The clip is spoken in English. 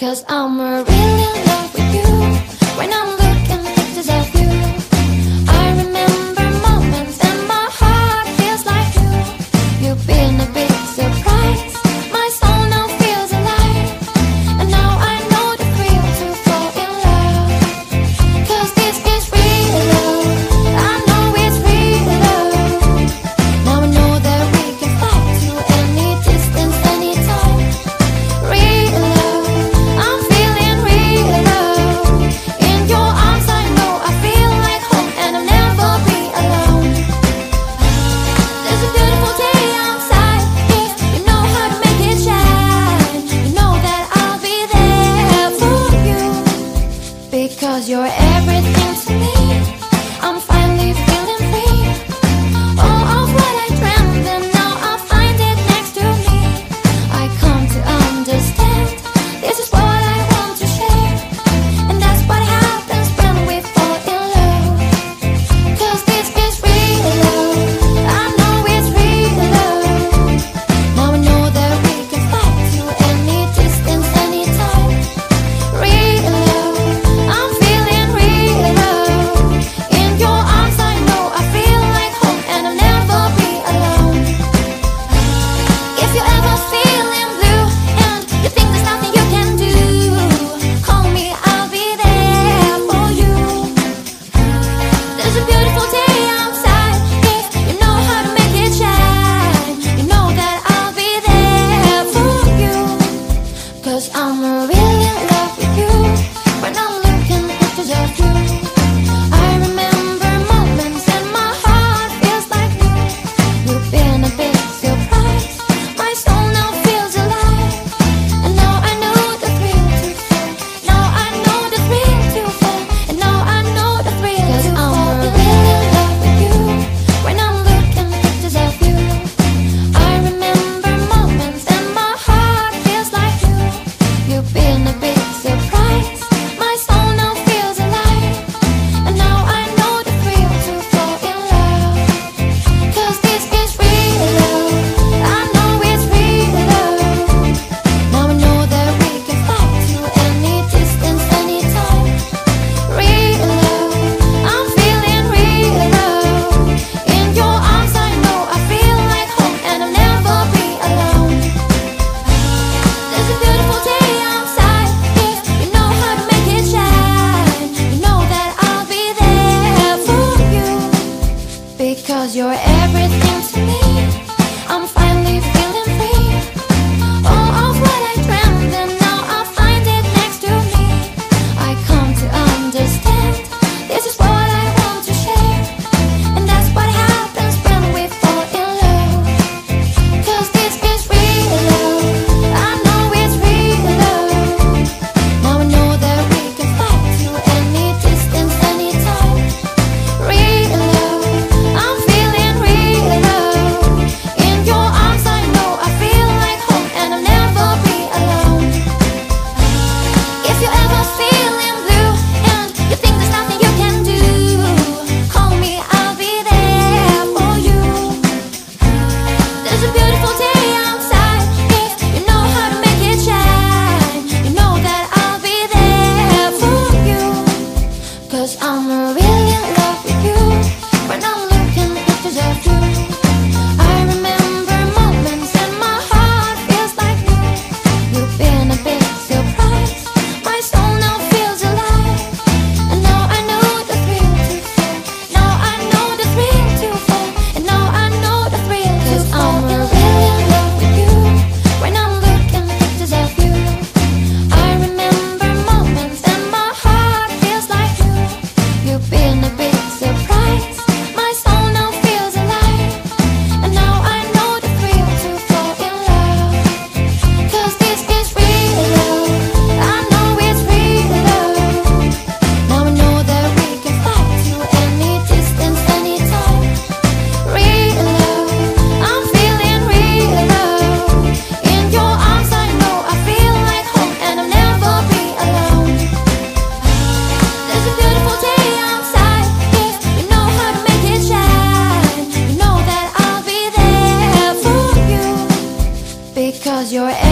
Cause I'm really in love with you. When I'm looking at the It's Cause I'm a real your